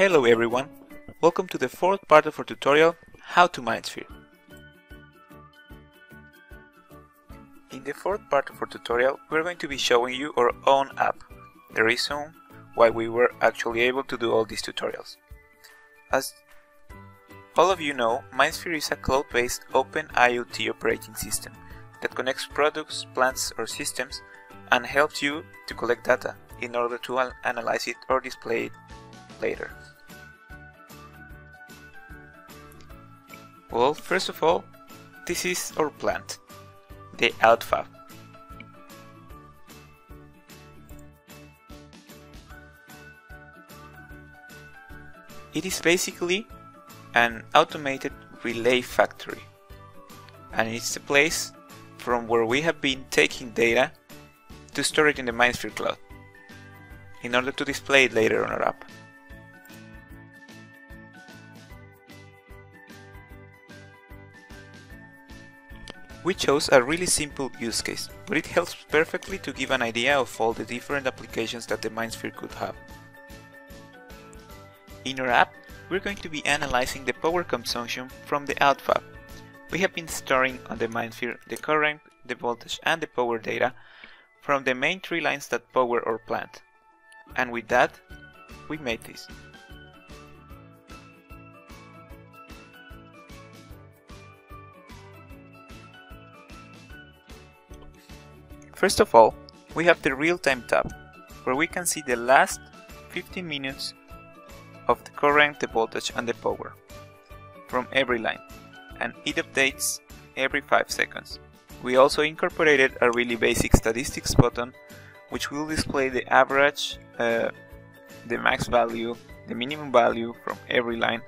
Hello everyone, welcome to the fourth part of our tutorial How to MindSphere. In the fourth part of our tutorial, we're going to be showing you our own app, the reason why we were actually able to do all these tutorials. As all of you know, MindSphere is a cloud-based open IoT operating system that connects products, plants or systems and helps you to collect data in order to analyze it or display it later. Well, first of all, this is our plant, the AutFab. It is basically an automated relay factory and it's the place from where we have been taking data to store it in the MindSphere cloud in order to display it later on our app. We chose a really simple use case, but it helps perfectly to give an idea of all the different applications that the MindSphere could have. In our app, we're going to be analyzing the power consumption from the AutFab. We have been storing on the MindSphere the current, the voltage and the power data from the main three lines that power our plant. And with that, we made this. First of all, we have the real-time tab, where we can see the last 15 minutes of the current, the voltage and the power from every line, and it updates every 5 seconds. We also incorporated a really basic statistics button which will display the average, uh, the max value, the minimum value from every line.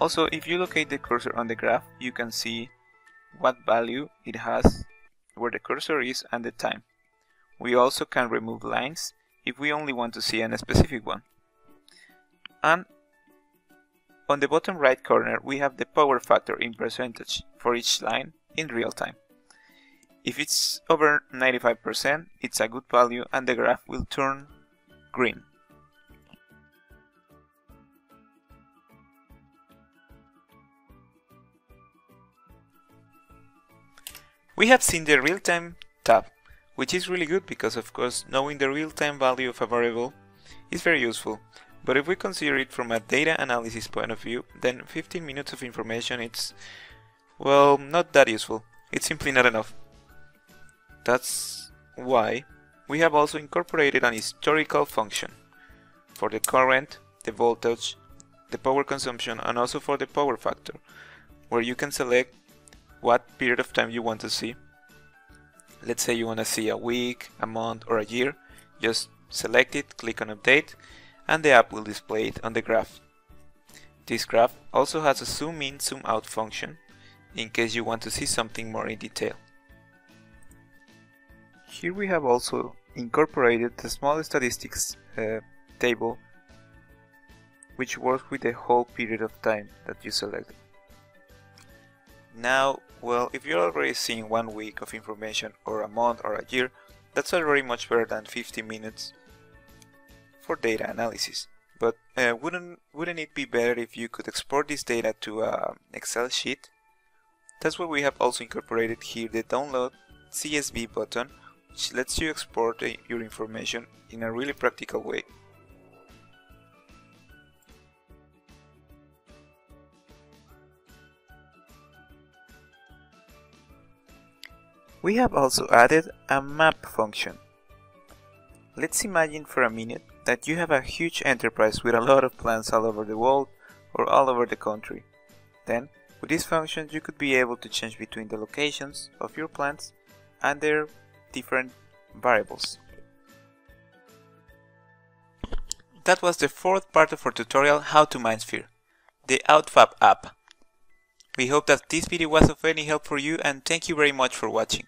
Also, if you locate the cursor on the graph, you can see what value it has where the cursor is and the time. We also can remove lines if we only want to see a specific one. And on the bottom right corner we have the power factor in percentage for each line in real time. If it's over 95% it's a good value and the graph will turn green. We have seen the real-time tab, which is really good because of course knowing the real-time value of a variable is very useful. But if we consider it from a data analysis point of view, then 15 minutes of information it's, well, not that useful. It's simply not enough. That's why we have also incorporated an historical function for the current, the voltage, the power consumption and also for the power factor, where you can select what period of time you want to see. Let's say you want to see a week, a month or a year. Just select it, click on update and the app will display it on the graph. This graph also has a zoom in zoom out function in case you want to see something more in detail. Here we have also incorporated the small statistics uh, table which works with the whole period of time that you selected. Now well, if you're already seeing one week of information or a month or a year, that's already much better than 50 minutes for data analysis. But uh, wouldn't, wouldn't it be better if you could export this data to an Excel sheet? That's why we have also incorporated here the download CSV button which lets you export uh, your information in a really practical way. We have also added a map function. Let's imagine for a minute that you have a huge enterprise with a lot of plants all over the world or all over the country. Then, with this function you could be able to change between the locations of your plants and their different variables. That was the fourth part of our tutorial How to MindSphere, the AutFab app. We hope that this video was of any help for you and thank you very much for watching.